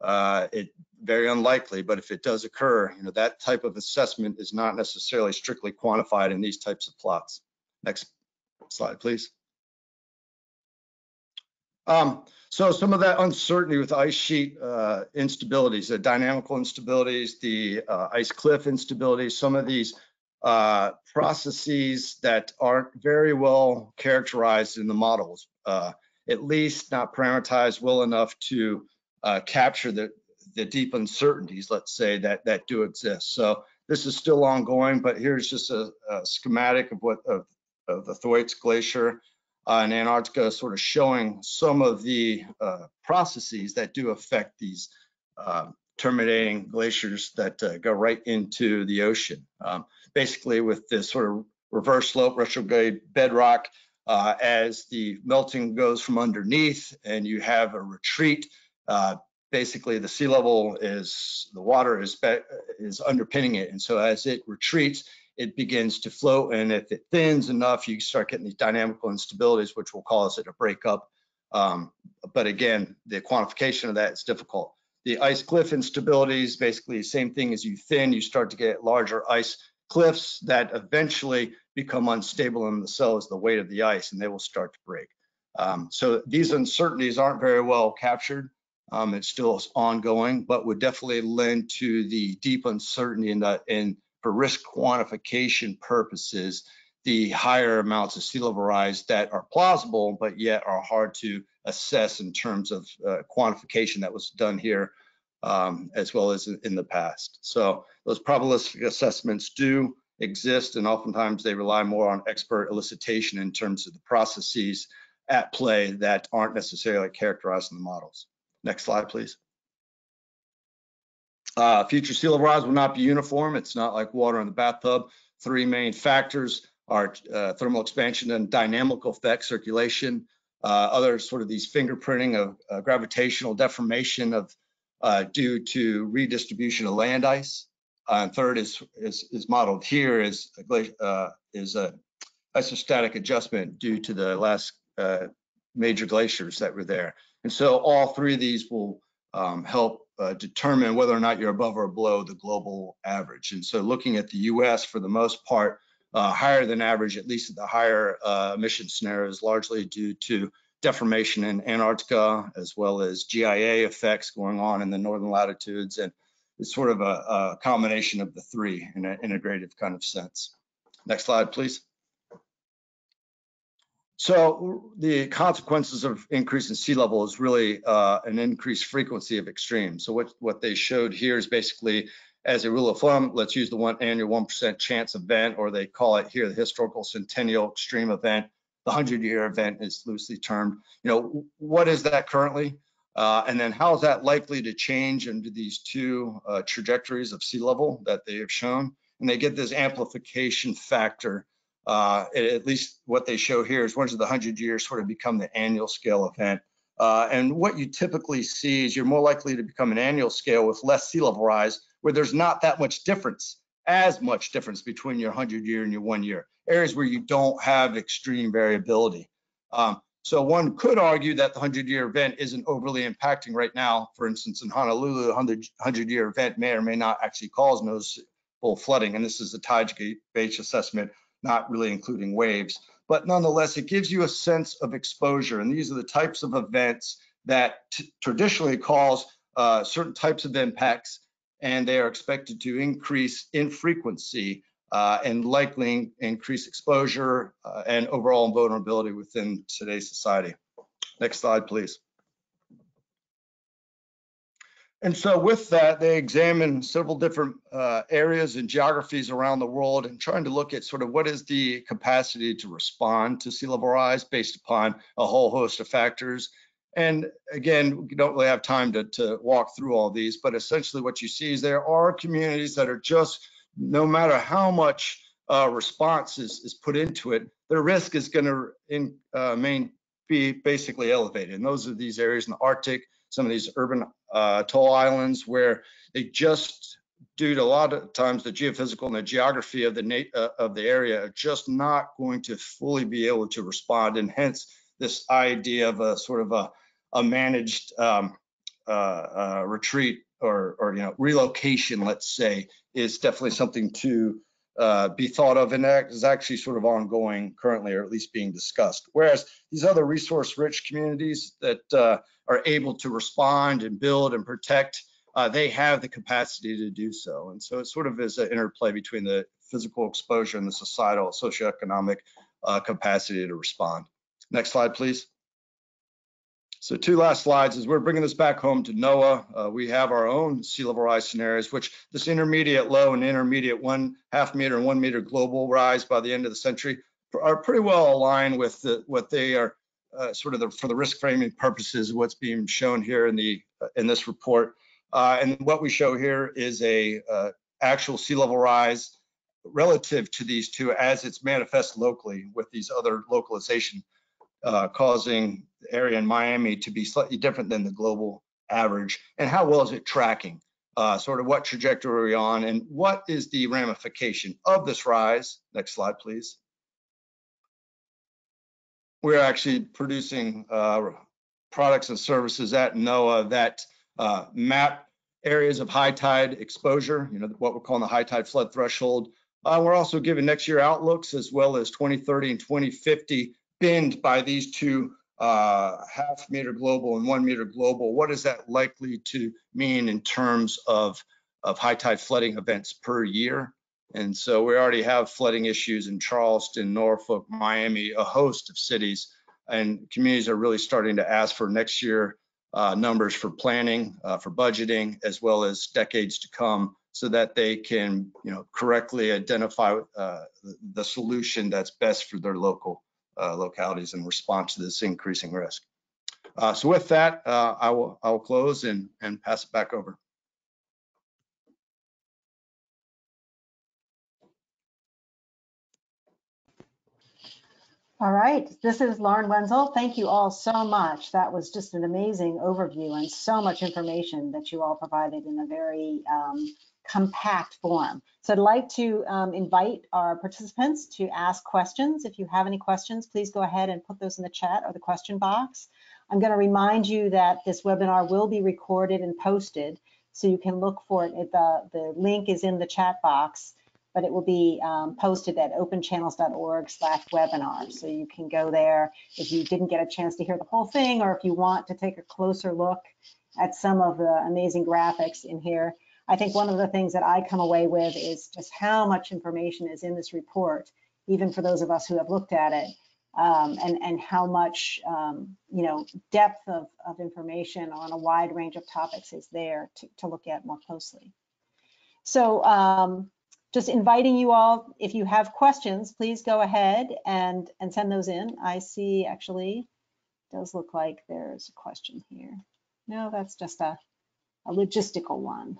uh, it very unlikely, but if it does occur, you know, that type of assessment is not necessarily strictly quantified in these types of plots. Next slide, please. Um, so some of that uncertainty with ice sheet uh, instabilities, the dynamical instabilities, the uh, ice cliff instabilities, some of these uh, processes that aren't very well characterized in the models, uh, at least not parameterized well enough to uh, capture the, the deep uncertainties, let's say, that, that do exist. So this is still ongoing, but here's just a, a schematic of what of, of the Thwaites Glacier uh, in Antarctica, sort of showing some of the uh, processes that do affect these uh, terminating glaciers that uh, go right into the ocean. Um, basically, with this sort of reverse slope retrograde bedrock, uh, as the melting goes from underneath and you have a retreat, uh, basically the sea level is the water is is underpinning it, and so as it retreats, it begins to float. And if it thins enough, you start getting these dynamical instabilities, which will cause it to break up Um, but again, the quantification of that is difficult. The ice cliff instabilities, basically the same thing as you thin, you start to get larger ice cliffs that eventually become unstable in the cell as the weight of the ice and they will start to break. Um, so these uncertainties aren't very well captured. Um, it's still ongoing, but would definitely lend to the deep uncertainty in that in for risk quantification purposes, the higher amounts of sea level rise that are plausible, but yet are hard to assess in terms of uh, quantification that was done here, um, as well as in the past. So those probabilistic assessments do exist, and oftentimes they rely more on expert elicitation in terms of the processes at play that aren't necessarily characterized in the models. Next slide, please. Uh, future sea level rise will not be uniform. It's not like water in the bathtub. Three main factors are uh, thermal expansion and dynamical effects, circulation, uh, other sort of these fingerprinting of uh, gravitational deformation of uh, due to redistribution of land ice. Uh, and third is, is, is modeled here is, is a isostatic adjustment due to the last major glaciers that were there. And so all three of these will um, help uh, determine whether or not you're above or below the global average. And so looking at the US for the most part, uh, higher than average, at least at the higher uh, emission scenarios, largely due to deformation in Antarctica, as well as GIA effects going on in the northern latitudes. And it's sort of a, a combination of the three in an integrative kind of sense. Next slide, please. So the consequences of increase in sea level is really uh, an increased frequency of extremes. So what, what they showed here is basically as a rule of thumb, let's use the one annual 1% chance event, or they call it here the historical centennial extreme event. The 100 year event is loosely termed. You know, what is that currently? Uh, and then how is that likely to change into these two uh, trajectories of sea level that they have shown? And they get this amplification factor uh, at least what they show here is once the 100 years sort of become the annual scale event. Uh, and what you typically see is you're more likely to become an annual scale with less sea level rise, where there's not that much difference, as much difference between your 100 year and your one year, areas where you don't have extreme variability. Um, so one could argue that the 100 year event isn't overly impacting right now. For instance, in Honolulu, the 100 year event may or may not actually cause noticeable flooding. And this is the tide gauge assessment not really including waves. But nonetheless, it gives you a sense of exposure. And these are the types of events that traditionally cause uh, certain types of impacts, and they are expected to increase in frequency uh, and likely increase exposure uh, and overall vulnerability within today's society. Next slide, please. And so with that, they examine several different uh, areas and geographies around the world and trying to look at sort of what is the capacity to respond to sea level rise based upon a whole host of factors. And again, we don't really have time to, to walk through all these, but essentially what you see is there are communities that are just, no matter how much uh, response is, is put into it, their risk is going to uh, main, be basically elevated. And those are these areas in the Arctic, some of these urban uh, atoll islands where they just due to a lot of times the geophysical and the geography of the uh, of the area are just not going to fully be able to respond. And hence this idea of a sort of a, a managed um, uh, uh, retreat or, or you know relocation let's say is definitely something to uh, be thought of and that is actually sort of ongoing currently or at least being discussed whereas these other resource rich communities that uh, are able to respond and build and protect, uh, they have the capacity to do so. And so it sort of is an interplay between the physical exposure and the societal socioeconomic uh, capacity to respond. Next slide, please. So two last slides as we're bringing this back home to NOAA. Uh, we have our own sea level rise scenarios, which this intermediate low and intermediate one half meter and one meter global rise by the end of the century are pretty well aligned with the, what they are uh, sort of the, for the risk framing purposes, what's being shown here in the in this report. Uh, and what we show here is a uh, actual sea level rise relative to these two as it's manifest locally with these other localization uh, causing the area in Miami to be slightly different than the global average. And how well is it tracking? Uh, sort of what trajectory are we on and what is the ramification of this rise? Next slide, please we're actually producing uh, products and services at NOAA that uh, map areas of high tide exposure, you know, what we're calling the high tide flood threshold. Uh, we're also giving next year outlooks as well as 2030 and 2050 binned by these two uh, half meter global and one meter global. What is that likely to mean in terms of, of high tide flooding events per year? And so we already have flooding issues in Charleston, Norfolk, Miami, a host of cities, and communities are really starting to ask for next year uh, numbers for planning, uh, for budgeting, as well as decades to come, so that they can, you know, correctly identify uh, the, solution that's best for their local localities in response to this increasing risk. Uh, so with that, uh, I will I will close and and pass it back over. All right, this is Lauren Wenzel. Thank you all so much. That was just an amazing overview and so much information that you all provided in a very um, compact form. So I'd like to um, invite our participants to ask questions. If you have any questions, please go ahead and put those in the chat or the question box. I'm going to remind you that this webinar will be recorded and posted, so you can look for it. The, the link is in the chat box but it will be um, posted at openchannels.org slash webinar. So you can go there if you didn't get a chance to hear the whole thing, or if you want to take a closer look at some of the amazing graphics in here. I think one of the things that I come away with is just how much information is in this report, even for those of us who have looked at it, um, and, and how much, um, you know, depth of, of information on a wide range of topics is there to, to look at more closely. So um, just inviting you all, if you have questions, please go ahead and, and send those in. I see actually, does look like there's a question here. No, that's just a, a logistical one.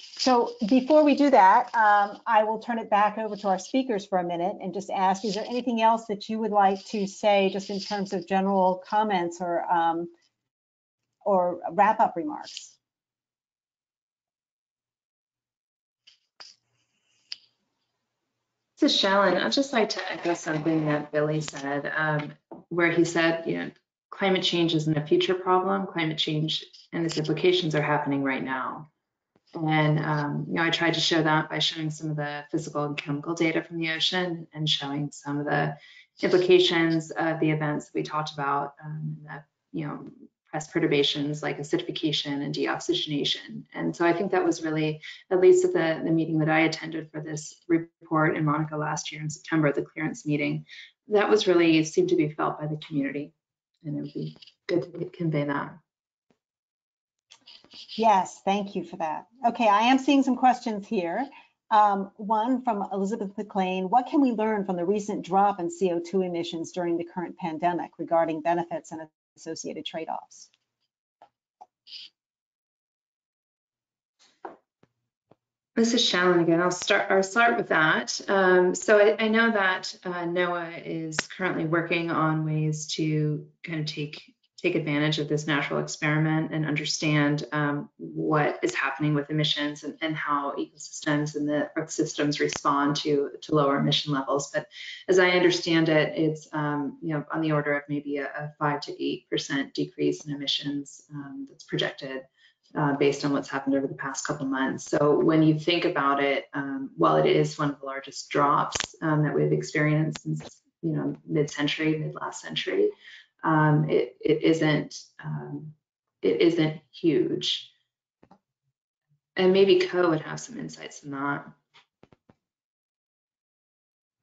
So before we do that, um, I will turn it back over to our speakers for a minute and just ask, is there anything else that you would like to say just in terms of general comments or, um, or wrap up remarks? This is Shallin. I'd just like to echo something that Billy said, um, where he said, you know, climate change isn't a future problem. Climate change and its implications are happening right now. And, um, you know, I tried to show that by showing some of the physical and chemical data from the ocean and showing some of the implications of the events that we talked about, um, that, you know, press perturbations like acidification and deoxygenation. And so I think that was really, at least at the, the meeting that I attended for this report in Monaco last year in September, the clearance meeting, that was really seemed to be felt by the community. And it would be good to convey that. Yes, thank you for that. Okay, I am seeing some questions here. Um, one from Elizabeth McLean, what can we learn from the recent drop in CO2 emissions during the current pandemic regarding benefits and associated trade-offs. This is Shallin again. I'll start. I'll start with that. Um, so I, I, know that uh, NOAA is currently working on ways to kind of take take advantage of this natural experiment and understand um, what is happening with emissions and, and, how ecosystems and the earth systems respond to, to lower emission levels. But as I understand it, it's um, you know on the order of maybe a, a five to eight percent decrease in emissions um, that's projected. Uh, based on what's happened over the past couple months. So when you think about it, um, while it is one of the largest drops um, that we've experienced since you know mid-century, mid-last century, um, it, it isn't um, it isn't huge. And maybe Ko would have some insights on that.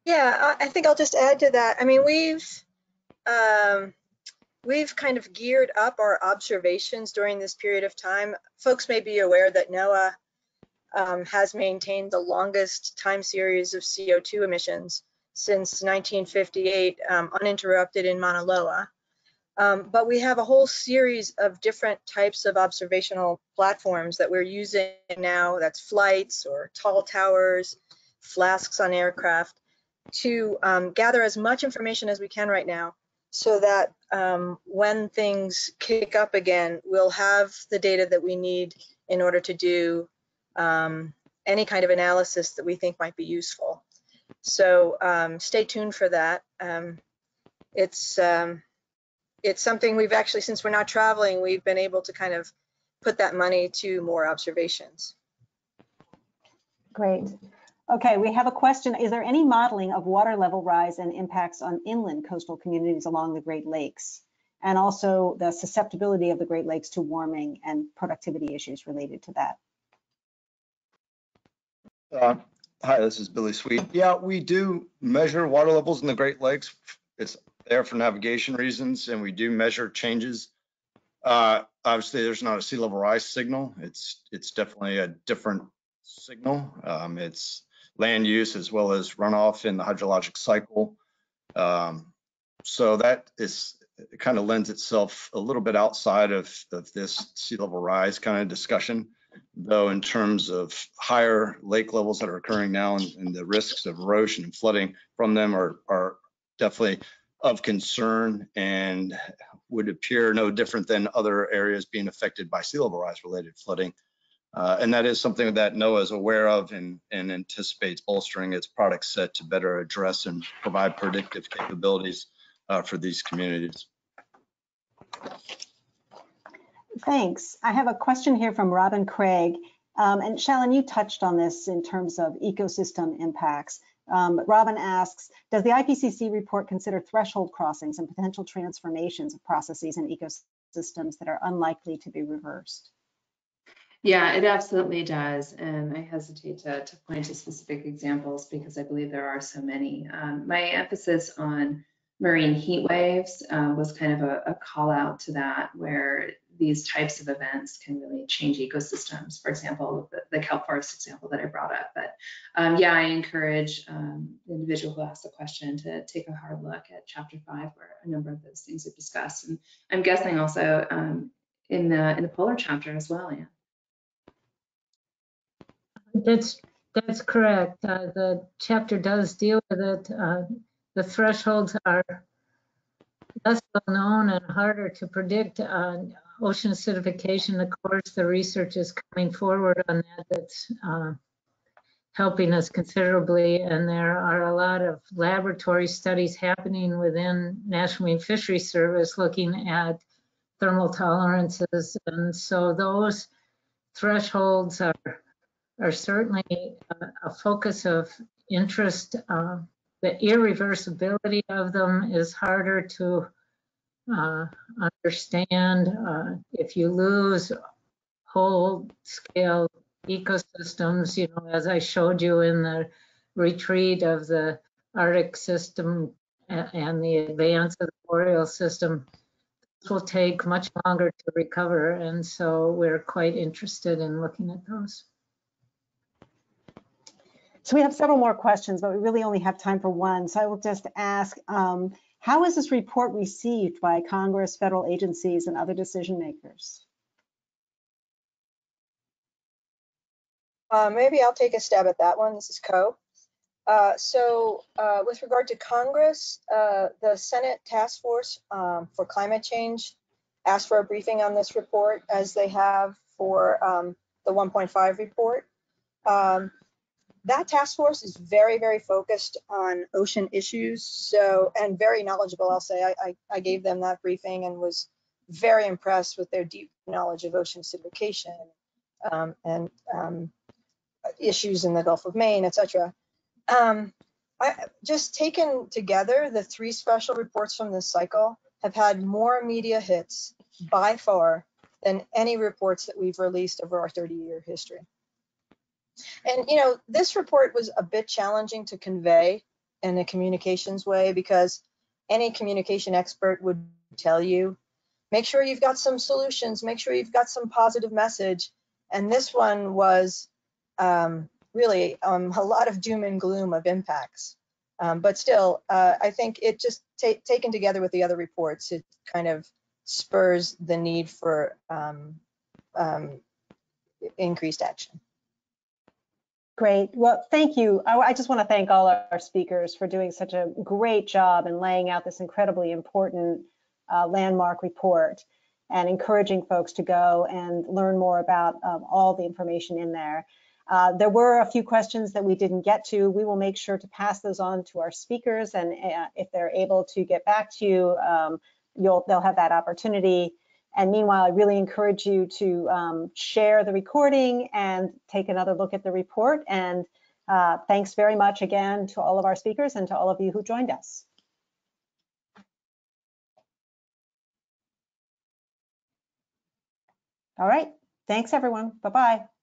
Yeah, I think I'll just add to that. I mean, we've um, we've kind of geared up our observations during this period of time. Folks may be aware that NOAA um, has maintained the longest time series of CO2 emissions since 1958, um, uninterrupted in Mauna Loa. Um, but we have a whole series of different types of observational platforms that we're using now. That's flights or tall towers, flasks on aircraft to um, gather as much information as we can right now so that um, when things kick up again, we'll have the data that we need in order to do um, any kind of analysis that we think might be useful. So um, stay tuned for that. Um, it's it's something we've actually, since we're not traveling, we've been able to kind of put that money to more observations. Great. Okay, we have a question. Is there any modeling of water level rise and impacts on inland coastal communities along the Great Lakes? And also the susceptibility of the Great Lakes to warming and productivity issues related to that? Uh, Hi, this is Billy Sweet. Yeah, we do measure water levels in the Great Lakes. It's there for navigation reasons, and we do measure changes. Uh, Obviously, there's not a sea level rise signal. It's, it's definitely a different signal. Um, It's land use as well as runoff in the hydrologic cycle. Um, So that is, it kind of lends itself a little bit outside of, of this sea level rise kind of discussion though in terms of higher lake levels that are occurring now and, and the risks of erosion and flooding from them are, are definitely of concern and would appear no different than other areas being affected by sea level rise related flooding. Uh, and that is something that NOAA is aware of and, and anticipates bolstering its product set to better address and provide predictive capabilities uh, for these communities. Thanks. I have a question here from Robin Craig. Um, and Shallin, you touched on this in terms of ecosystem impacts. Um, Robin asks, does the IPCC report consider threshold crossings and potential transformations of processes and ecosystems that are unlikely to be reversed? Yeah, it absolutely does. And I hesitate to, to point to specific examples because I believe there are so many. Um, my emphasis on marine heat waves uh, was kind of a, a call out to that where these types of events can really change ecosystems. For example, the, the kelp forest example that I brought up. But um, yeah, I encourage um, the individual who asked the question to take a hard look at chapter five, where a number of those things are discussed. And I'm guessing also um, in the in the polar chapter as well. Yeah. That's that's correct. Uh, the chapter does deal with it. Uh, the thresholds are less well known and harder to predict. Ocean acidification, of course, the research is coming forward on that. That's uh, helping us considerably. And there are a lot of laboratory studies happening within National Marine Fisheries Service looking at thermal tolerances. And so those thresholds are, are certainly a, a focus of interest. Uh, the irreversibility of them is harder to uh, understand. Uh, if you lose whole scale ecosystems, you know, as I showed you in the retreat of the Arctic system and the advance of the boreal system, this will take much longer to recover. And so we're quite interested in looking at those. So we have several more questions, but we really only have time for one. So I will just ask, um, how is this report received by Congress, federal agencies, and other decision makers? Uh, maybe I'll take a stab at that one. This is Ko. Uh, so uh, with regard to Congress, uh, the Senate Task Force um, for Climate Change asked for a briefing on this report as they have for um, the 1.5 report. Um, that task force is very, very focused on ocean issues. So, and very knowledgeable, I'll say. I, I, I gave them that briefing and was very impressed with their deep knowledge of ocean acidification um, and um, issues in the Gulf of Maine, et cetera. Um, I, just taken together, the three special reports from this cycle have had more media hits by far than any reports that we've released over our 30 year history. And, you know, this report was a bit challenging to convey in a communications way because any communication expert would tell you, make sure you've got some solutions, make sure you've got some positive message. And this one was um, really um, a lot of doom and gloom of impacts. Um, but still, uh, I think it just taken together with the other reports, it kind of spurs the need for um, um, increased action. Great. Well, thank you. I, I just want to thank all our speakers for doing such a great job in laying out this incredibly important uh, landmark report and encouraging folks to go and learn more about um, all the information in there. Uh, there were a few questions that we didn't get to. We will make sure to pass those on to our speakers and uh, if they're able to get back to you, um, you'll, they'll have that opportunity. And meanwhile, I really encourage you to um, share the recording and take another look at the report. And uh, thanks very much again to all of our speakers and to all of you who joined us. All right, thanks everyone. Bye-bye.